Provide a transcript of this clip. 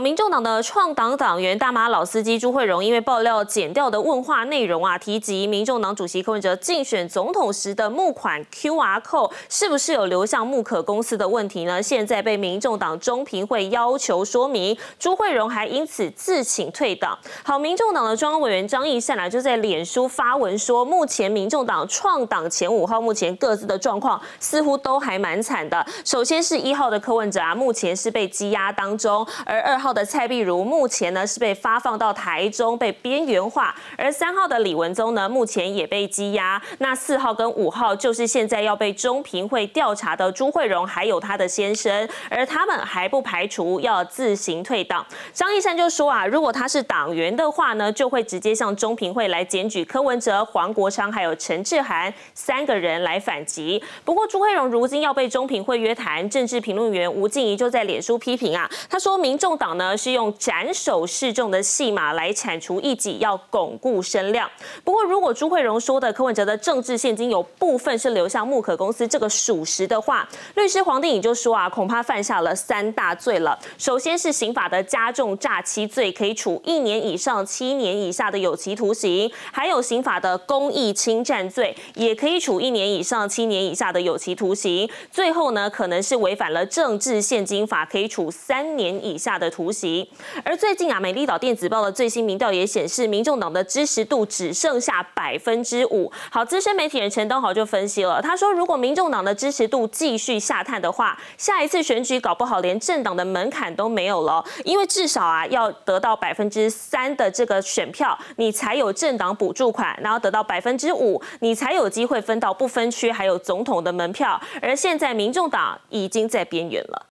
民众党的创党党员大妈老司机朱慧荣，因为爆料剪掉的问话内容啊，提及民众党主席柯文哲竞选总统时的募款 QR code 是不是有流向木可公司的问题呢？现在被民众党中评会要求说明，朱慧荣还因此自请退党。好，民众党的中央委员张义善啊，就在脸书发文说，目前民众党创党前五号目前各自的状况似乎都还蛮惨的。首先是一号的柯文哲啊，目前是被羁押当中，而二号。的蔡碧如目前呢是被发放到台中被边缘化，而三号的李文宗呢目前也被羁押。那四号跟五号就是现在要被中评会调查的朱慧荣还有他的先生，而他们还不排除要自行退党。张义山就说啊，如果他是党员的话呢，就会直接向中评会来检举柯文哲、黄国昌还有陈志涵三个人来反击。不过朱慧荣如今要被中评会约谈，政治评论员吴静怡就在脸书批评啊，他说民众党。呢是用斩首示众的戏码来铲除异己，要巩固声量。不过，如果朱慧荣说的柯文哲的政治现金有部分是流向木可公司，这个属实的话，律师黄定颖就说啊，恐怕犯下了三大罪了。首先是刑法的加重诈欺罪，可以处一年以上七年以下的有期徒刑；还有刑法的公益侵占罪，也可以处一年以上七年以下的有期徒刑。最后呢，可能是违反了政治现金法，可以处三年以下的图形。而最近啊，美丽岛电子报的最新民调也显示，民众党的支持度只剩下百分之五。好，资深媒体人陈东豪就分析了，他说，如果民众党的支持度继续下探的话，下一次选举搞不好连政党的门槛都没有了，因为至少啊要得到百分之三的这个选票，你才有政党补助款，然后得到百分之五，你才有机会分到不分区还有总统的门票。而现在民众党已经在边缘了。